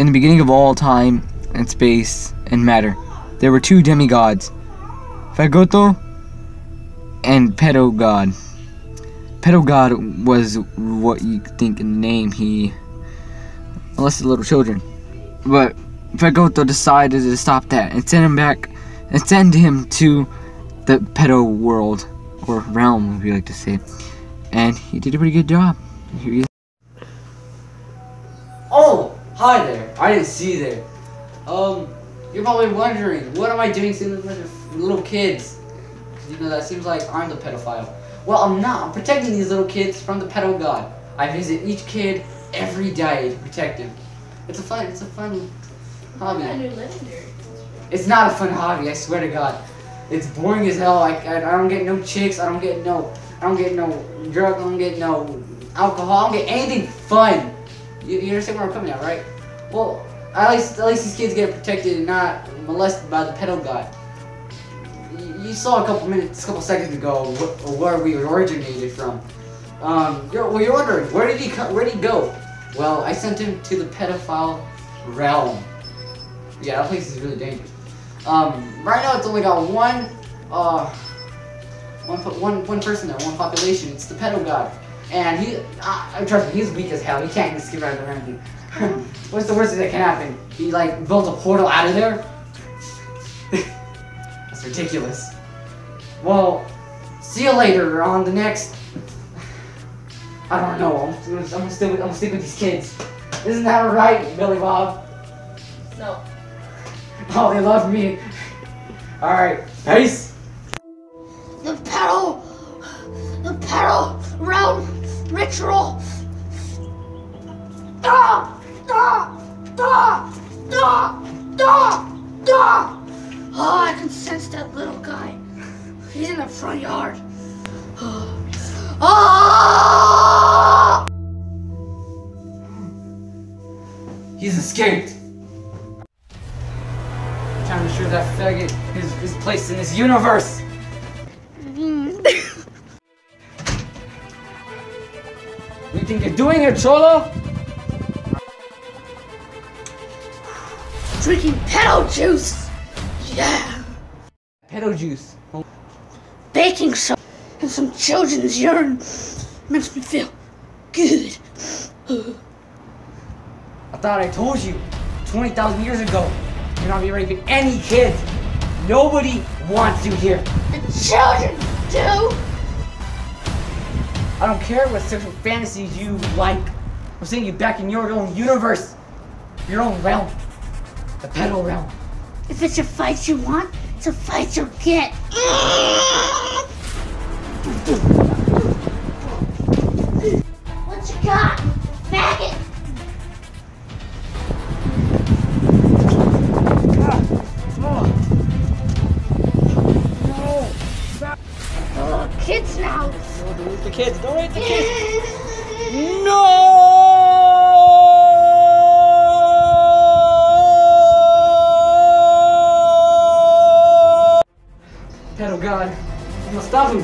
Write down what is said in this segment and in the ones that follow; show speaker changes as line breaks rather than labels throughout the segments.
In the beginning of all time and space and matter, there were two demigods, Fagoto and Pedogod. Pedogod was what you think in the name he molested little children. But Fagoto decided to stop that and send him back and send him to the pedo world or realm, if you like to say. And he did a pretty good job.
Hi there. I didn't see you there. Um, you're probably wondering, what am I doing seeing a bunch of little kids? You know, that seems like I'm the pedophile. Well, I'm not. I'm protecting these little kids from the pedo god. I visit each kid every day to protect him. It's a fun, it's a fun hobby. It's not a fun hobby, I swear to God. It's boring as hell. I, I, I don't get no chicks. I don't get no, I don't get no drug. I don't get no alcohol. I don't get anything fun. You, you understand where I'm coming at, right? Well, at least at least these kids get protected and not molested by the pedo god. You, saw a couple minutes, a couple seconds ago wh- where we originated from. Um, you're, well, you're wondering where did he where did he go? Well, I sent him to the pedophile realm. Yeah, that place is really dangerous. Um, right now it's only got one, uh, one, one, one person there, one population. It's the pedo god, and he, uh, trust me, he's weak as hell. He can't just get right around you. What's the worst thing that can happen? He like builds a portal out of there. That's ridiculous. Well, see you later on the next. I don't know. I'm, I'm, gonna stick with, I'm gonna stick with these kids. Isn't that right, Billy Bob?
No.
Oh, they love me. Alright, peace.
The pedal, the pedal round ritual. Ah, ah, ah, ah, ah, ah. Oh, I can sense that little guy. He's in the front yard. Ah!
He's escaped. Time to show that faggot his, his place in this universe. You think you're doing it, Cholo?
Drinking pedal juice. Yeah.
Pedo juice.
Baking soda and some children's urine makes me feel good.
I thought I told you 20,000 years ago you're not be raping any kids. Nobody wants you here.
The children do.
I don't care what sexual fantasies you like. I'm saying you back in your own universe, your own realm, the pedo realm.
If it's a fight you want, it's a fight you'll get. kids now.
Don't eat the kids. Don't eat the kids. No! Pedo God, I'm gonna stop him.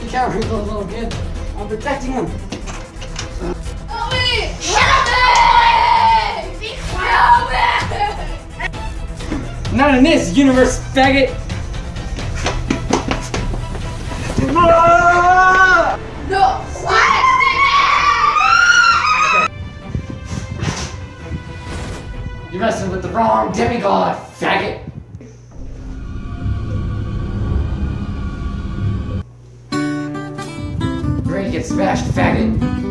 He can't hurt those little kids. I'm protecting him.
Help me! Help me! Help me!
Not in this universe, faggot.
No!
You're messing with the wrong demigod, faggot. Ready to get smashed, faggot.